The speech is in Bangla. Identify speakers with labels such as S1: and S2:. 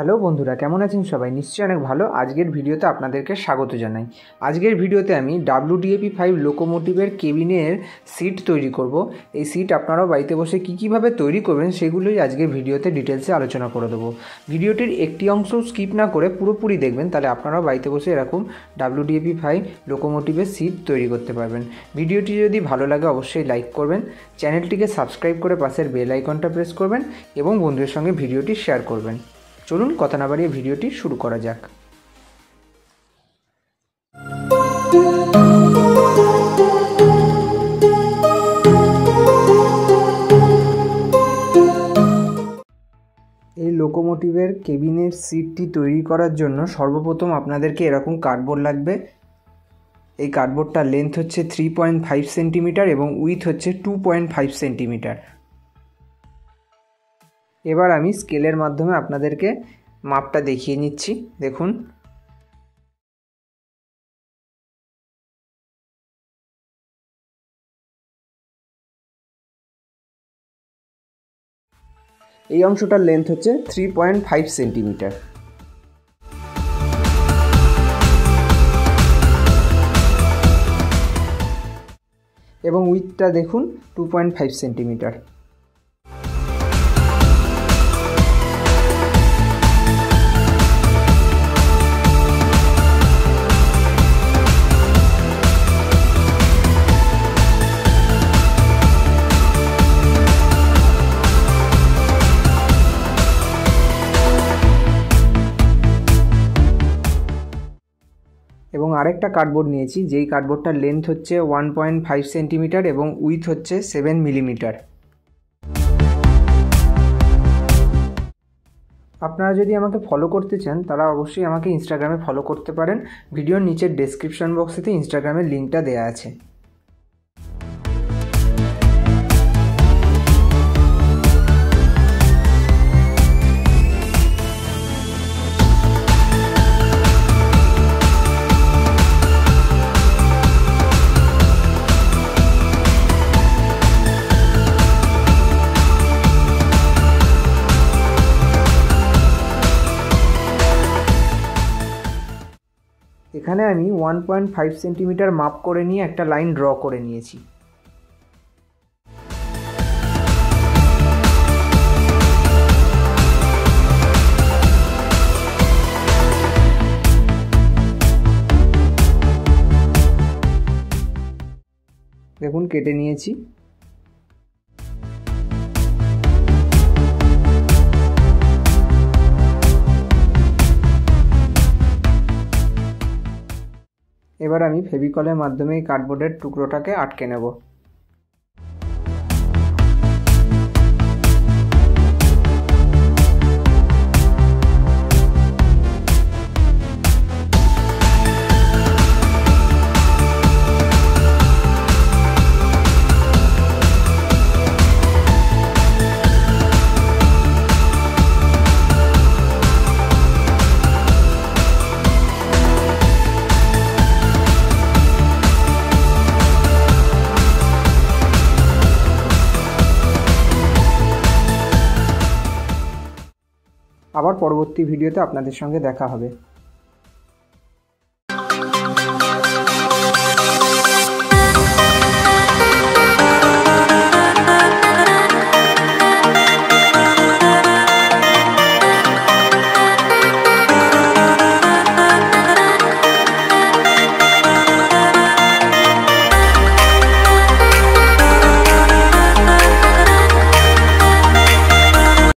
S1: হ্যালো বন্ধুরা, কেমন আছেন সবাই? নিশ্চয়ই অনেক ভালো। আজকের ভিডিওতে আপনাদেরকে স্বাগত জানাই। আজকের ভিডিওতে আমি ডাব্লুডিএপি ফাইভ লোকোমোটিভের কেবিনের সিট তৈরি করব। এই সিট আপনারাও বাড়িতে বসে কী কীভাবে তৈরি করবেন সেগুলোই আজকের ভিডিওতে ডিটেলসে আলোচনা করে দেবো। ভিডিওটির একটি অংশ স্কিপ না করে পুরোপুরি দেখবেন, তাহলে আপনারাও বাড়িতে বসে এরকম ডাব্লুডিএপি ফাইভ লোকোমোটিভের সিট তৈরি করতে পারবেন। ভিডিওটি যদি ভালো লাগে অবশ্যই লাইক করবেন চ্যানেলটিকে সাবস্ক্রাইব করে পাশের বেল আইকনটা প্রেস করবেন এবং বন্ধুদের সঙ্গে ভিডিওটি শেয়ার করবেন। চলুন কথা না বাড়িয়ে ভিডিওটি শুরু করা যাক। এই লোকোমোটিভের কেবিনের সিটটি তৈরি করার জন্য সর্বপ্রথম আপনাদেরকে এরকম কার্ডবোর্ড লাগবে। এই কার্ডবোর্ডটার লেন্থ হচ্ছে থ্রি পয়েন্ট ফাইভ সেন্টিমিটার এবং উইথ হচ্ছে টু পয়েন্ট ফাইভ সেন্টিমিটার এবার আমি স্কেলের মাধ্যমে আপনাদেরকে মাপটা দেখিয়ে নিচ্ছি। দেখুন। এই অংশটার লেন্থ হচ্ছে থ্রি পয়েন্ট ফাইভ সেন্টিমিটার এবং উইথটা দেখুন টু পয়েন্ট ফাইভ সেন্টিমিটার আরেকটা কার্ডবোর্ড নিয়েছি, যেই কার্ডবোর্ডটার লেন্থ হচ্ছে ওয়ান পয়েন্ট ফাইভ সেন্টিমিটার এবং উইথ হচ্ছে সেভেন মিলিমিটার আপনারা যদি আমাকে ফলো করতে চান, তারা অবশ্যই আমাকে ইনস্টাগ্রামে ফলো করতে পারেন। ভিডিওর নিচের ডেসক্রিপশন বক্সেতে ইনস্টাগ্রামের লিঙ্কটা দেওয়া আছে। এখানে আমি ওয়ান পয়েন্ট ফাইভ সেন্টিমিটার মাপ করে নিয়ে একটা লাইন ড্র করে নিয়েছি। দেখুন, কেটে নিয়েছি। এবার আমি ফেভিকলের মাধ্যমে এই কার্ডবোর্ডের টুকরোটাকে আটকে নেব। আবার পরবর্তী ভিডিওতে আপনাদের সঙ্গে দেখা হবে।